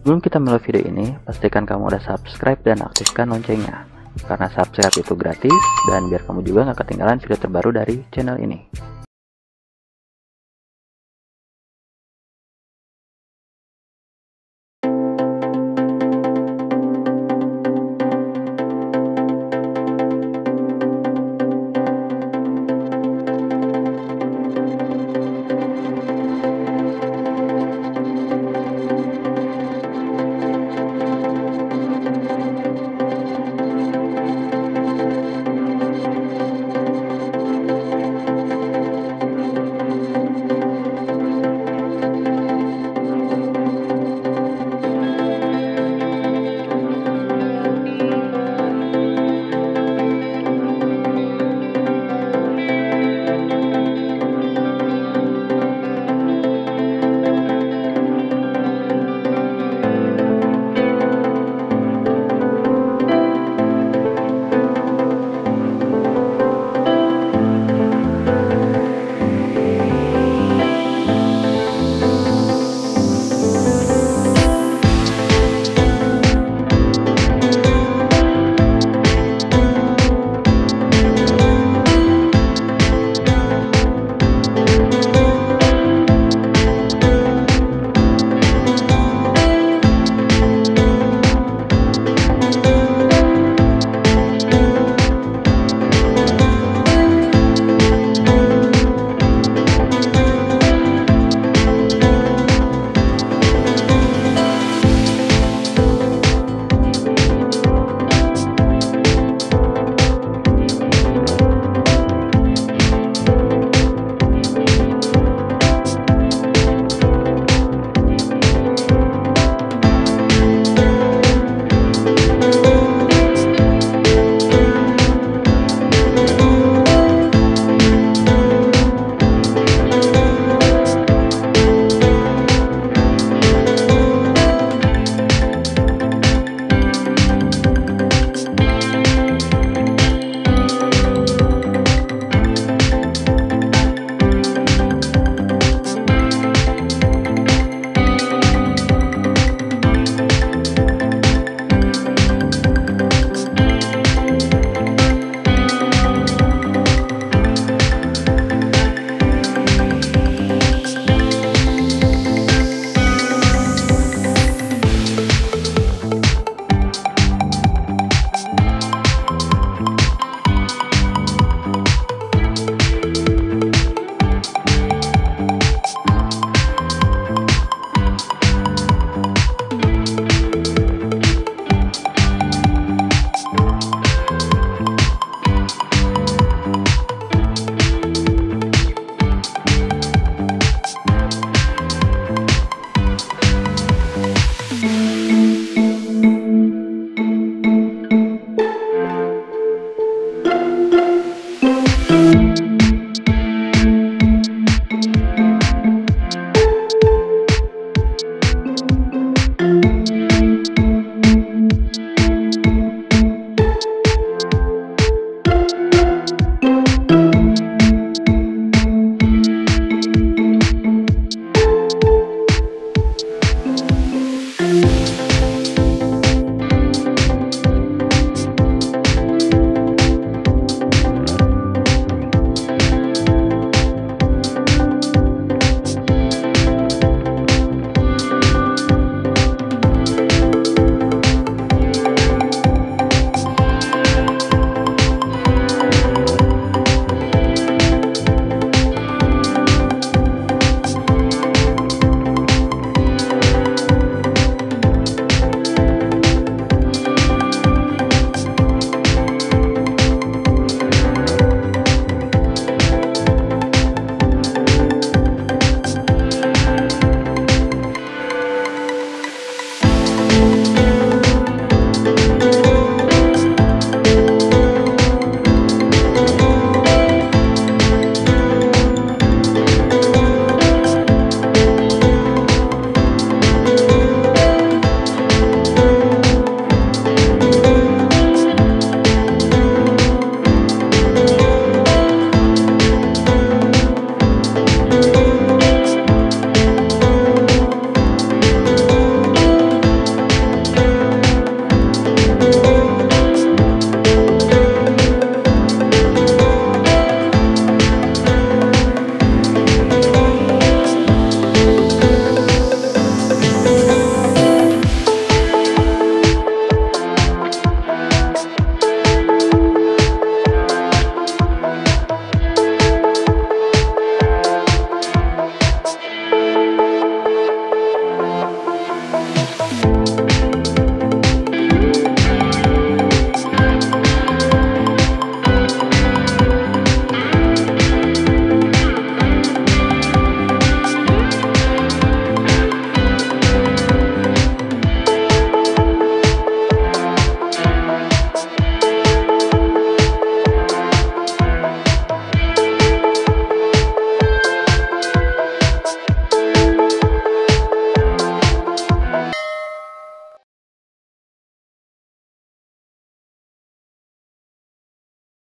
Sebelum kita mulai video ini, pastikan kamu udah subscribe dan aktifkan loncengnya. Karena subscribe itu gratis, dan biar kamu juga nggak ketinggalan video terbaru dari channel ini.